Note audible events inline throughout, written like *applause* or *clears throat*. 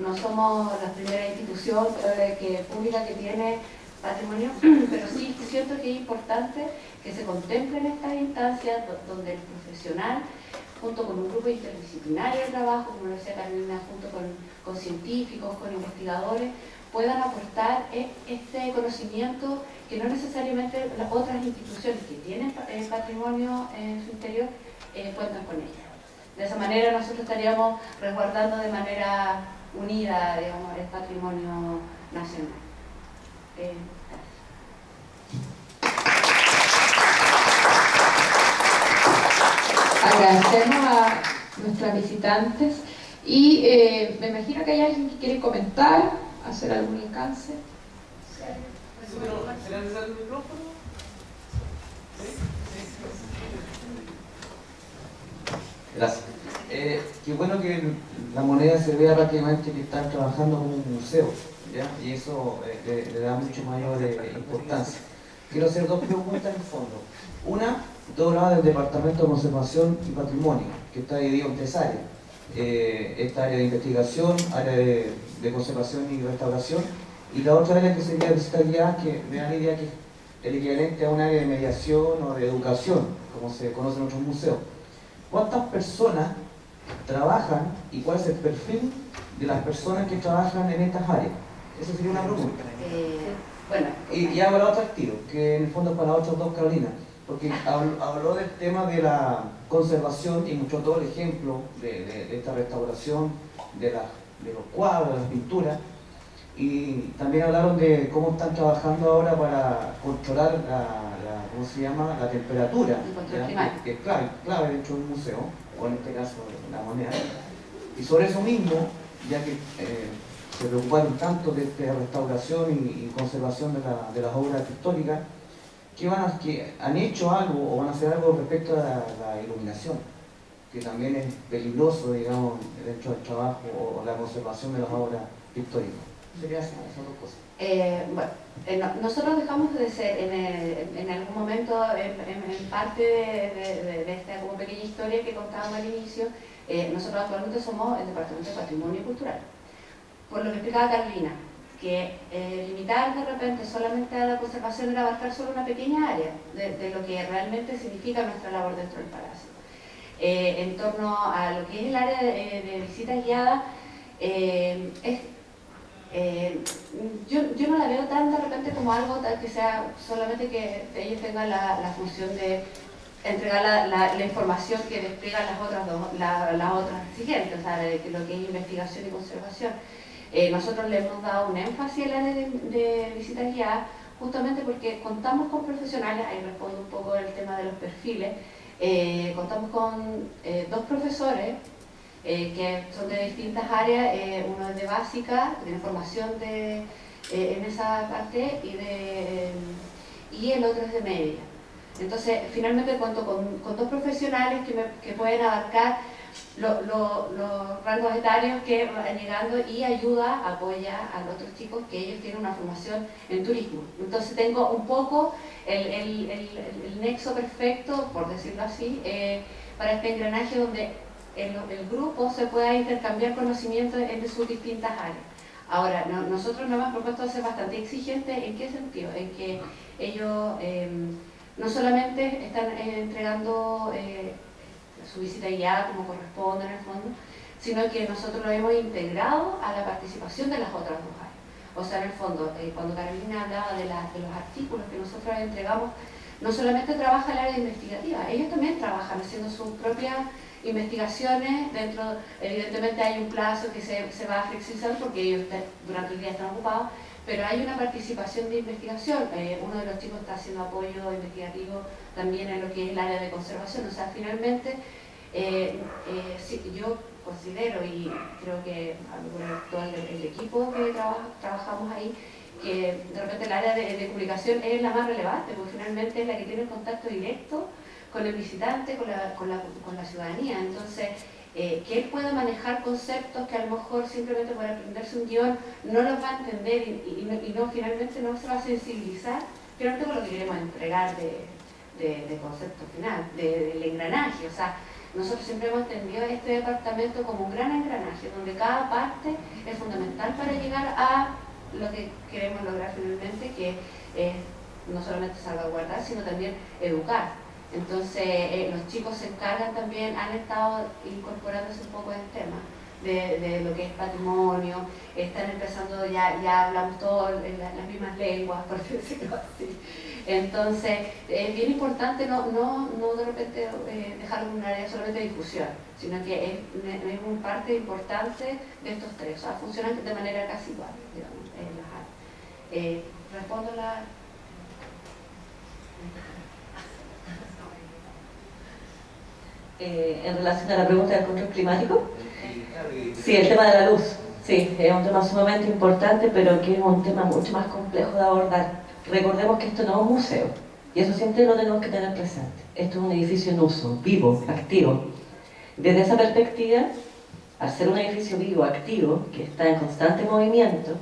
no, somos la primera institución eh, que, pública que tiene patrimonio, *clears throat* pero sí siento que es importante que se contemplen estas instancias donde el profesional, junto con un grupo interdisciplinario de trabajo, como lo decía Carolina, junto con, con científicos, con investigadores, puedan aportar e, este conocimiento que no necesariamente las otras instituciones que tienen el patrimonio en su interior eh, cuentan con ella. De esa manera nosotros estaríamos resguardando de manera unida digamos, el patrimonio nacional. Eh, Agradecemos a nuestras visitantes y eh, me imagino que hay alguien que quiere comentar, hacer algún alcance. ¿Será el micrófono? Gracias. Eh, qué bueno que la moneda se vea prácticamente que están trabajando como un museo, ¿ya? y eso eh, le, da mucho mayor eh, importancia. Quiero hacer dos preguntas en el fondo. Una, todo lado del Departamento de Conservación y Patrimonio, que está dividido en tres áreas. esta área de investigación, área de, conservación y restauración, y la otra área que sería de que me da la idea que es el equivalente a un área de mediación o de educación, como se conoce en otros museos. ¿Cuántas personas trabajan y cuál es el perfil de las personas que trabajan en estas áreas? Esa sería una pregunta. Eh, bueno, y, hago la otra tiro, que en el fondo es para las otras dos Carolina, porque habló, del tema de la conservación y mostró todo el ejemplo de, esta restauración de, de los cuadros, de las pinturas, y también hablaron de cómo están trabajando ahora para controlar la ¿cómo se llama? La temperatura, que es clave, clave dentro de un museo, o en este caso la moneda. Y sobre eso mismo, ya que eh, se preocuparon tanto de esta restauración y, conservación de, las obras históricas, ¿qué van a, que han hecho algo o van a hacer algo respecto a la, iluminación? que también es peligroso, digamos, dentro del trabajo o la conservación de las obras históricas. Eh, bueno, eh, nosotros dejamos de ser en, algún momento, en, parte de, esta como pequeña historia que contábamos al inicio, eh, nosotros actualmente somos el Departamento de Patrimonio Cultural. Por lo que explicaba Carolina, que limitar de repente solamente a la conservación era abarcar solo una pequeña área de, lo que realmente significa nuestra labor dentro del palacio. en torno a lo que es el área de, visitas guiadas, es eh, yo, yo, no la veo tan de repente como algo tal que sea solamente que ellos tengan la, función de entregar la, la, información que despliegan las otras dos, las otras siguientes, o sea, lo que es investigación y conservación. Eh, nosotros le hemos dado un énfasis a la de, de visitas justamente porque contamos con profesionales, ahí respondo un poco el tema de los perfiles, eh, contamos con dos profesores eh, que son de distintas áreas, eh, uno es de básica, tiene formación de, eh, en esa parte, y, de, y el otro es de media. Entonces, finalmente cuento con, dos profesionales que, pueden abarcar los rangos etarios que van llegando y ayuda, apoya a los otros chicos que ellos tienen una formación en turismo. Entonces tengo un poco el, el nexo perfecto, por decirlo así, para este engranaje donde el, grupo se pueda intercambiar conocimientos entre sus distintas áreas. Ahora, nosotros nos hemos propuesto ser bastante exigentes, ¿en qué sentido? En que ellos em, no solamente están eh, entregando eh, su visita guiada como corresponde en el fondo, sino que nosotros lo hemos integrado a la participación de las otras dos áreas. O sea, en el fondo, eh, cuando Carolina hablaba de, de los artículos que nosotros entregamos, no solamente trabaja el área investigativa, ellos también trabajan haciendo su propia investigaciones, dentro, evidentemente hay un plazo que se, se va a flexibilizar porque ellos durante el día están ocupados, pero hay una participación de investigación. Eh, uno de los chicos está haciendo apoyo investigativo también en lo que es el área de conservación. O sea, finalmente, eh, eh, yo considero y creo que todo el, equipo que trabajamos ahí, que de repente el área de, de comunicación es la más relevante, porque finalmente es la que tiene el contacto directo con el visitante, con la, con la, con la ciudadanía. Entonces, eh, que él pueda manejar conceptos que a lo mejor simplemente por aprenderse un guion no los va a entender y, no, finalmente no se va a sensibilizar, que no lo que queremos entregar de, de, concepto final, del engranaje. O sea, nosotros siempre hemos entendido este departamento como un gran engranaje, donde cada parte es fundamental para llegar a lo que queremos lograr finalmente, que es no solamente salvaguardar, sino también educar. Entonces, eh, los chicos se encargan también, han estado incorporándose un poco en el tema de, lo que es patrimonio, están empezando, ya, ya hablamos todos en las mismas lenguas, *laughs* por decirlo así. Entonces, es bien importante no, no, no de repente eh, un área solamente de discusión, sino que es, es una parte importante de estos tres, o sea, funcionan de manera casi igual, digamos, en las eh, respondo la... Eh, en relación a la pregunta del control climático, sí, el tema de la luz, sí, es un tema sumamente importante, pero que es un tema mucho más complejo de abordar recordemos que esto no es un museo, y eso siempre lo tenemos que tener presente. Esto es un edificio en uso, vivo, activo. Desde esa perspectiva, al ser un edificio vivo, activo, que está en constante movimiento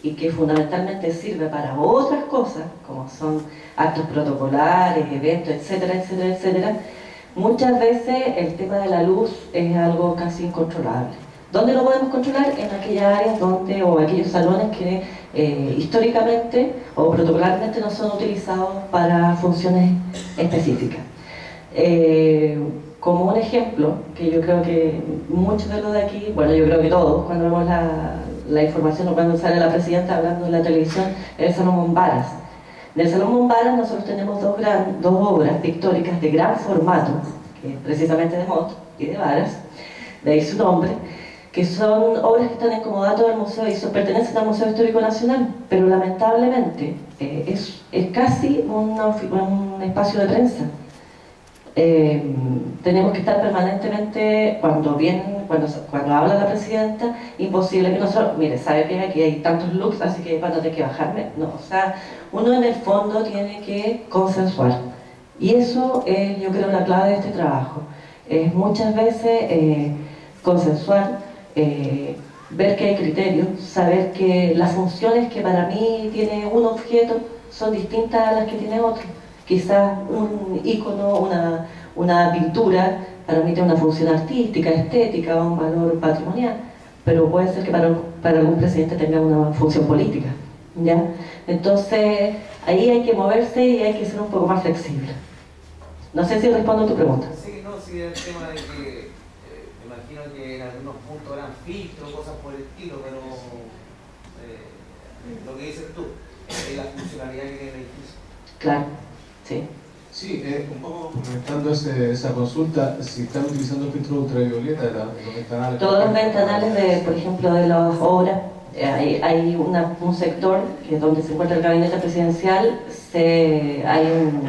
y que fundamentalmente sirve para otras cosas, como son actos protocolares, eventos, etcétera, etcétera, etcétera, muchas veces el tema de la luz es algo casi incontrolable. ¿Dónde lo podemos controlar? En aquellas áreas donde, o aquellos salones que eh, históricamente o protocolarmente no son utilizados para funciones específicas. Eh, como un ejemplo, que yo creo que muchos de los de aquí, bueno, yo creo que todos, cuando vemos la, la información o cuando sale la presidenta hablando en la televisión, el Salón Mombaras. En el Salón Mombaras nosotros tenemos dos, obras pictóricas de gran formato, que precisamente de Mott y de Varas, de ahí su nombre, que son obras que están en comodato del museo y son, pertenecen al Museo Histórico Nacional, pero lamentablemente eh, es, es, casi un espacio de prensa. Eh, tenemos que estar permanentemente, cuando viene, cuando, cuando habla la presidenta, imposible que nosotros, mire, sabe que aquí hay tantos looks, así que van a tener que bajarme. No, o sea, uno en el fondo tiene que consensuar. Y eso es, yo creo, la clave de este trabajo. Es muchas veces eh, consensuar eh, ver que hay criterios, saber que las funciones que para mí tiene un objeto son distintas a las que tiene otro. Quizás un icono, una, una pintura, para mí tiene una función artística, estética, un valor patrimonial, pero puede ser que para, para algún presidente tenga una función política. ¿ya? Entonces, ahí hay que moverse y hay que ser un poco más flexible. No sé si respondo a tu pregunta. Sí, no, sí, el tema de que imagino que en algunos puntos eran filtros, cosas por el estilo, pero eh, lo que dices tú, es la funcionalidad que tiene el edificio. Claro, sí. Sí, eh, un poco comentando esa consulta, si están utilizando filtros ultravioleta, los ventanales. Todos los ventanales, de, por ejemplo, de las obras, eh, hay, hay una, un sector que es donde se encuentra el gabinete presidencial, se, hay, un,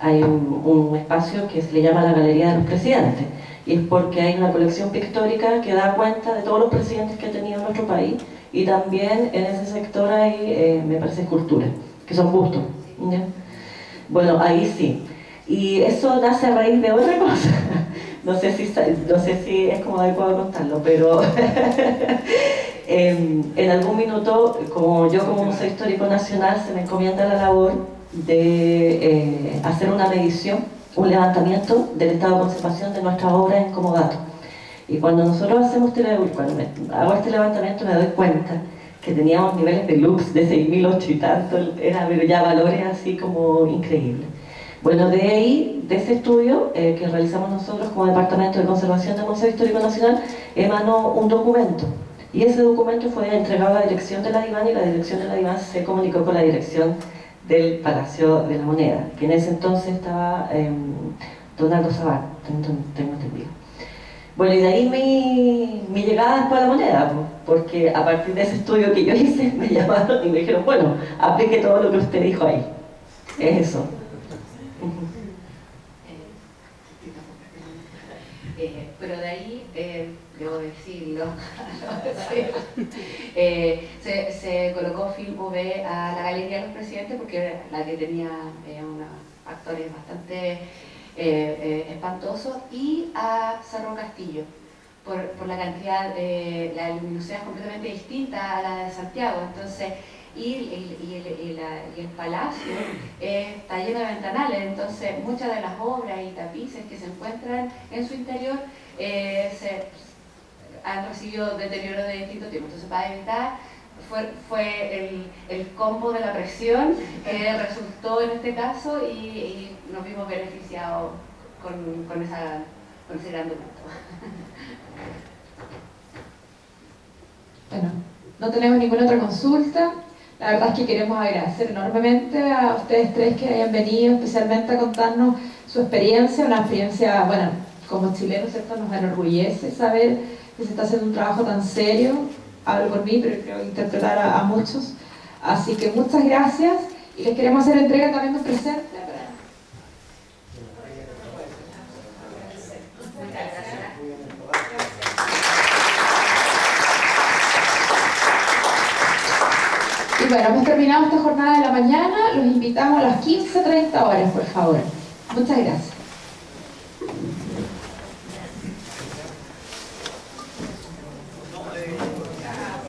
hay un, un espacio que se le llama la Galería de los Presidentes y es porque hay una colección pictórica que da cuenta de todos los presidentes que ha tenido nuestro país y también en ese sector hay, eh, me parece, esculturas, que son bustos. Bueno, ahí sí. Y eso nace a raíz de otra cosa. *laughs* No sé si, no sé si es como puedo contarlo, pero *laughs* en, algún minuto, como yo como Museo Histórico Nacional, se me encomienda la labor de eh, hacer una medición un levantamiento del estado de conservación de nuestra obra en Comodato. Y cuando nosotros hacemos este, cuando hago este levantamiento me doy cuenta que teníamos niveles de lux de 6.008 y tanto, era ya valores así como increíbles. Bueno, de ahí, de ese estudio eh, que realizamos nosotros como Departamento de Conservación del Museo Histórico Nacional, emanó un documento. Y ese documento fue entregado a la dirección de la DIVAN y la dirección de la DIVAN se comunicó con la dirección del Palacio de la Moneda, que en ese entonces estaba eh, Donaldo Zabar, tengo, entendido. Bueno, y de ahí mi, mi llegada a la moneda, porque a partir de ese estudio que yo hice, *laughs* me llamaron y me dijeron, bueno, aplique todo lo que usted dijo ahí. Es eso. Eh, pero de ahí, eh, debo decirlo, *laughs* eh, se, se, colocó Film V a la Galería de los Presidentes porque la que tenía unos actores bastante espantosos y a Cerro Castillo por, por la cantidad de la luminosidad completamente distinta a la de Santiago. Entonces, y, el, palacio está lleno de ventanales, entonces muchas de las obras y tapices que se encuentran en su interior se, han recibido deterioro de distinto tipo. Entonces, para evitar, fue, fue el, el, combo de la presión que resultó en este caso y, nos vimos beneficiados con, con, esa, con ese gran documento. *laughs* Bueno, no tenemos ninguna otra consulta. La verdad es que queremos agradecer enormemente a ustedes tres que hayan venido, especialmente a contarnos su experiencia, una experiencia, bueno, como chilenos, ¿cierto? Nos enorgullece saber que se está haciendo un trabajo tan serio, hablo por mí, pero creo interpretar a, muchos. Así que muchas gracias y les queremos hacer entrega también de un presente. Y bueno, hemos terminado esta jornada de la mañana. Los invitamos a las 15.30 horas, por favor. Muchas gracias.